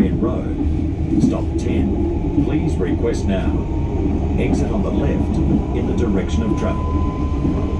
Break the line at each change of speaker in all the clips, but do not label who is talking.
Marion Road, stop 10. Please request now. Exit on the left in the direction of travel.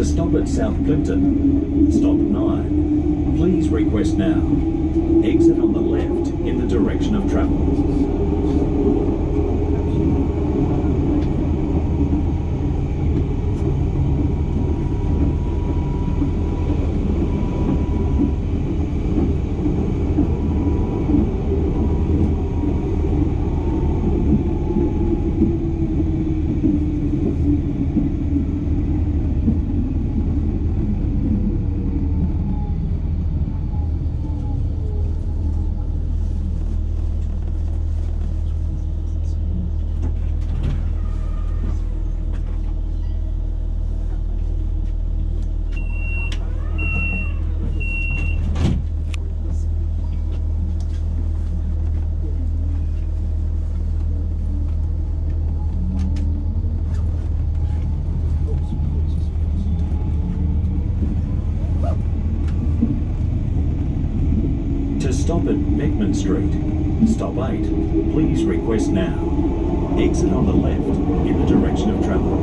To stop at South Plympton, stop 9. Please request now. Exit on the left in the direction of travel. To stop at Beckman Street, stop 8. Please request now. Exit on the left in the direction of travel.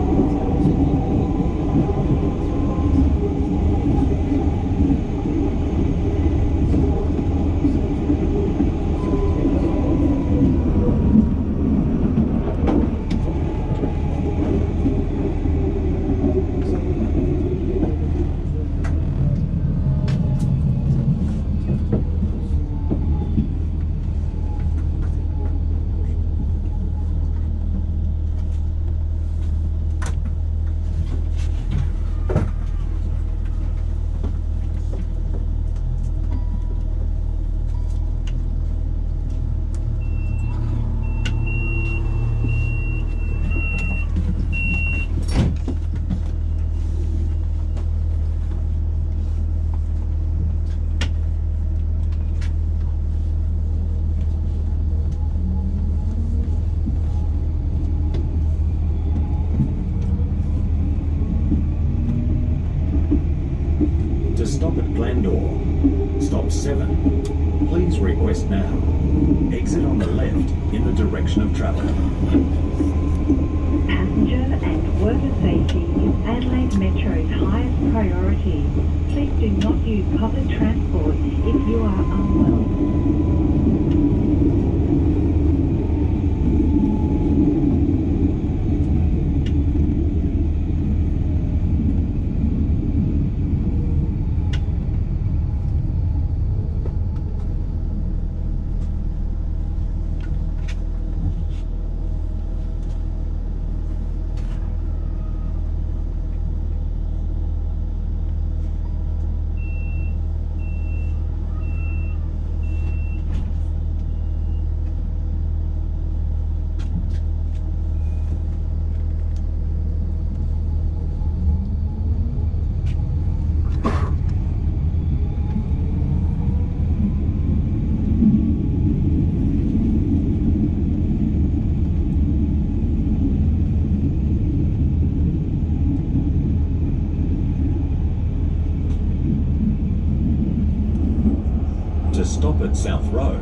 South Road,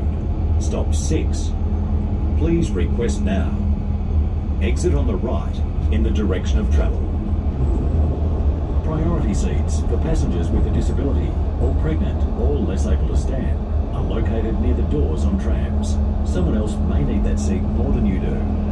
stop 6. Please request now. Exit on the right in the direction of travel. Priority seats for passengers with a disability or pregnant or less able to stand are located near the doors on trams. Someone else may need that seat more than you do.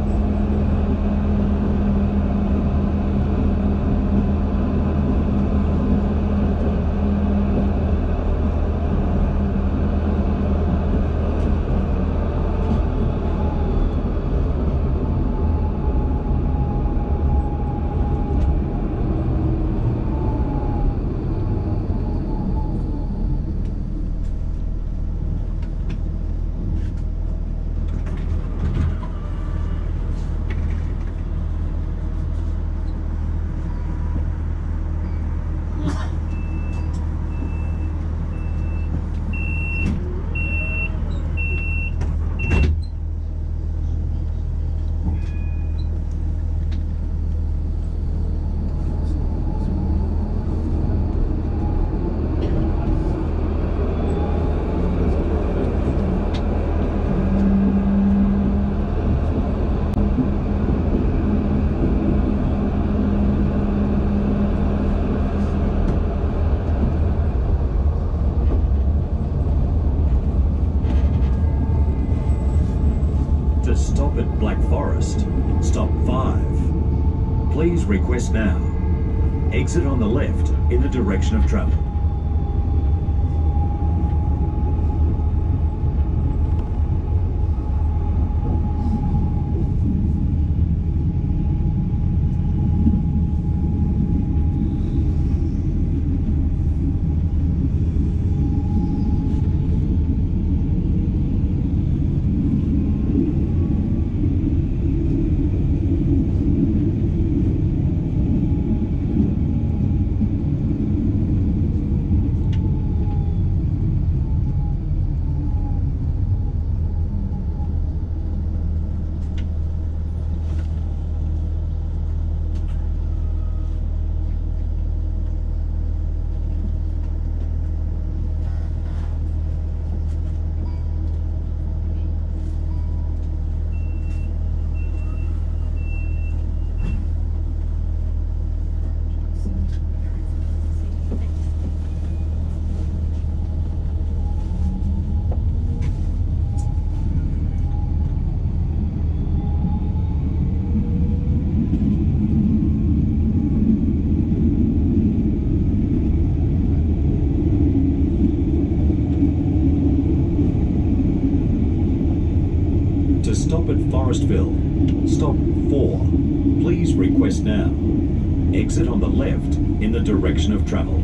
To stop at Black Forest, stop 5. Please request now. Exit on the left in the direction of travel. To stop at Forestville, stop 4. Please request now. Exit on the left in the direction of travel.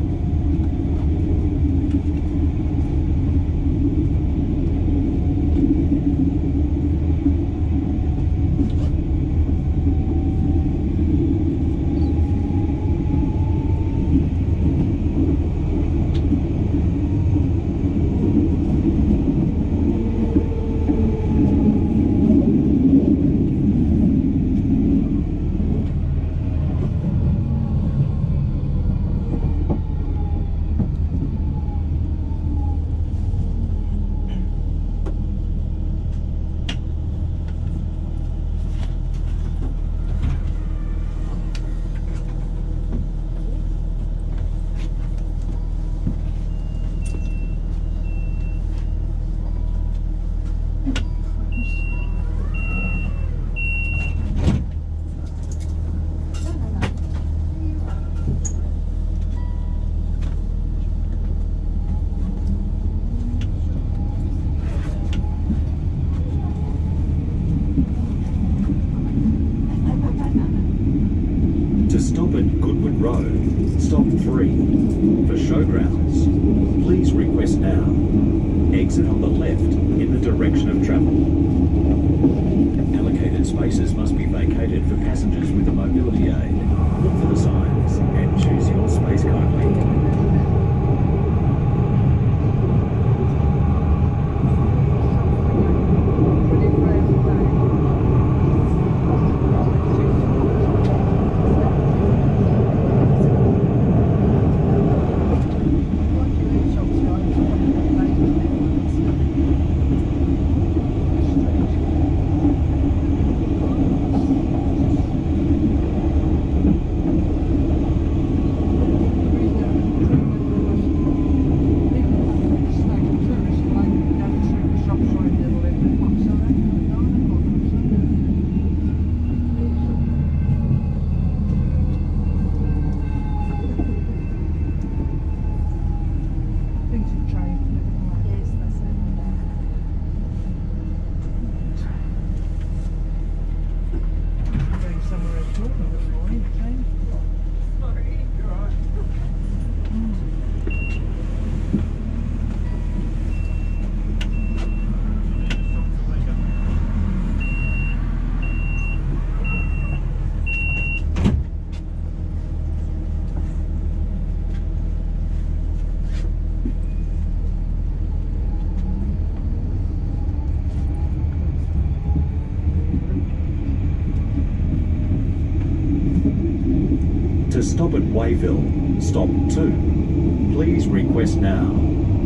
at Wayville, stop 2. Please request now.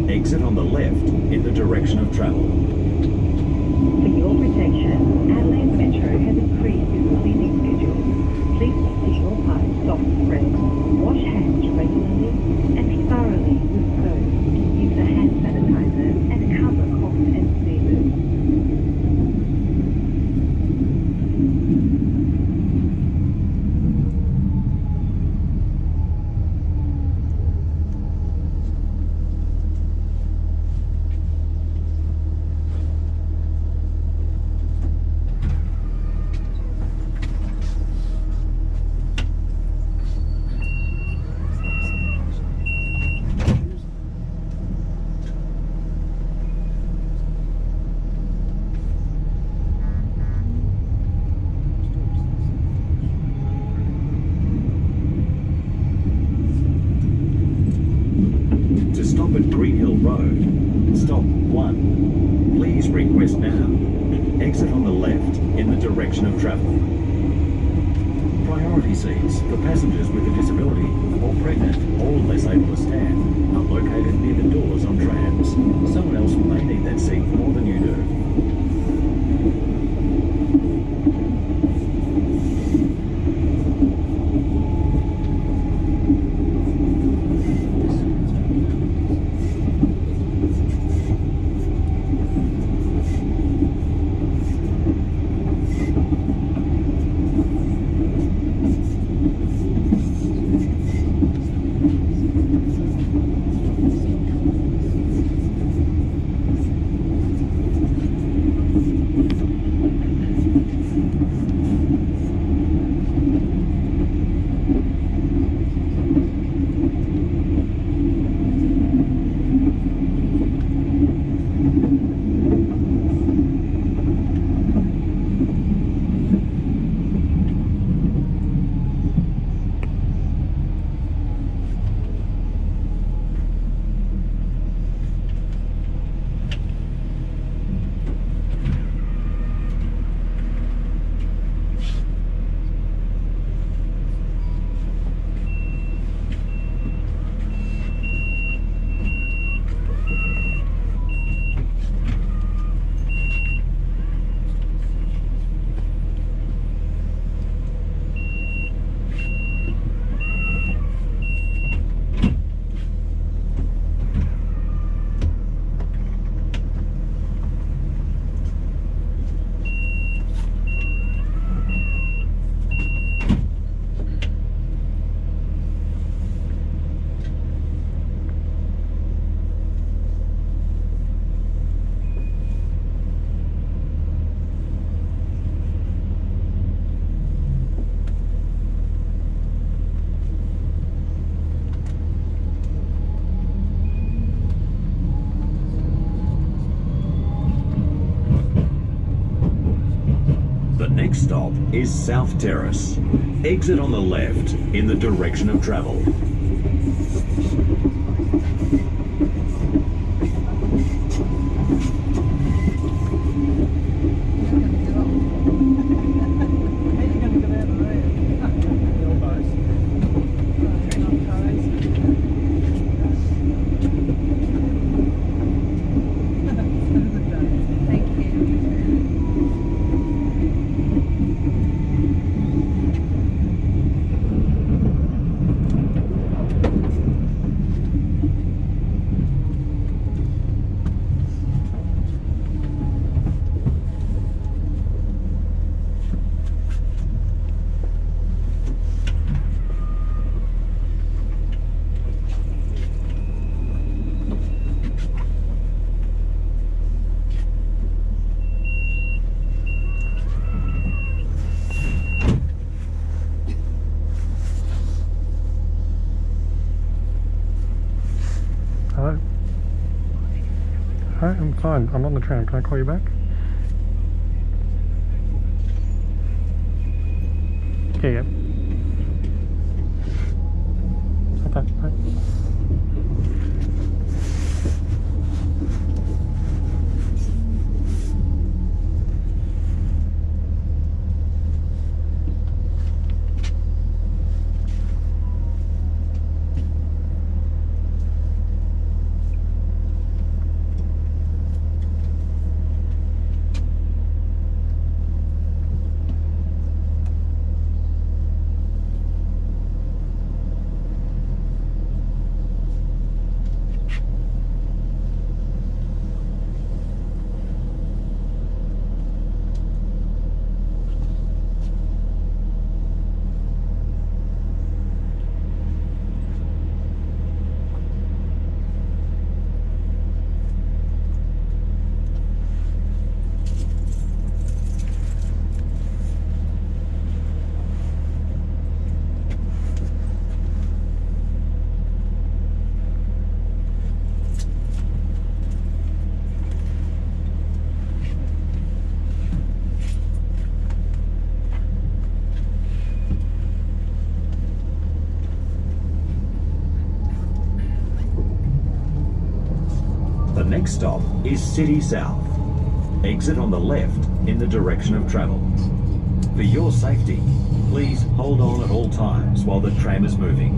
Exit on the left in the direction of travel. Next stop is South Terrace. Exit on the left in the direction of travel.
Hi, I'm on the tram. Can I call you back? Yeah.
Next stop is City South. Exit on the left in the direction of travel. For your safety, please hold on at all times while the tram is moving.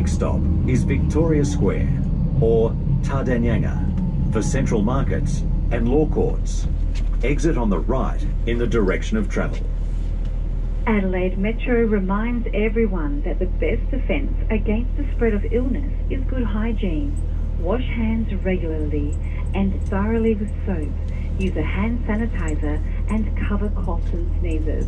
Next stop is Victoria Square, or Tarntanyangga, for central markets and law courts. exit on the right in the direction of travel.
Adelaide Metro reminds everyone that the best defence against the spread of illness is good hygiene. Wash hands regularly and thoroughly with soap. Use a hand sanitizer and cover coughs and sneezes.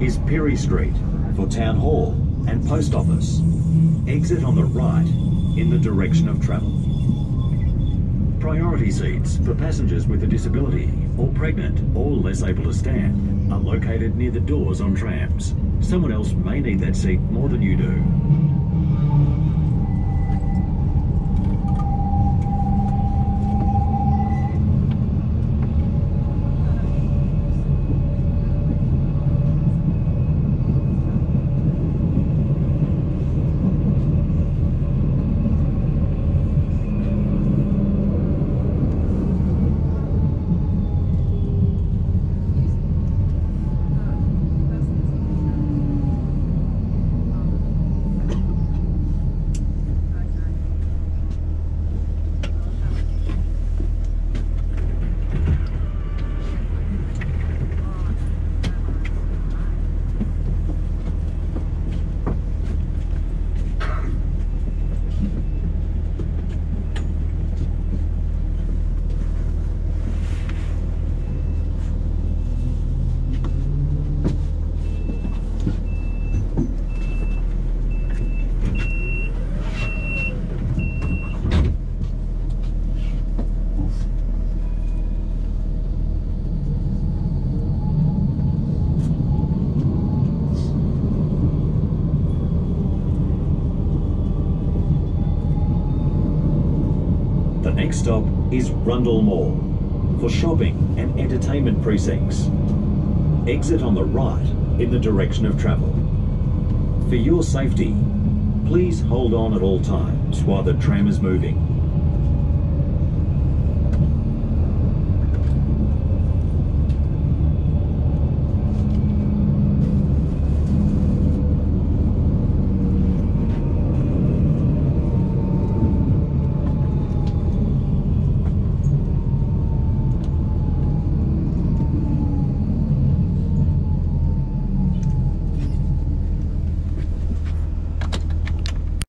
Is Pirie Street for Town Hall and Post Office. Exit on the right in the direction of travel. Priority seats for passengers with a disability or pregnant or less able to stand are located near the doors on trams. Someone else may need that seat more than you do. The next stop is Rundle Mall for shopping and entertainment precincts. Exit on the right in the direction of travel. For your safety, please hold on at all times while the tram is moving.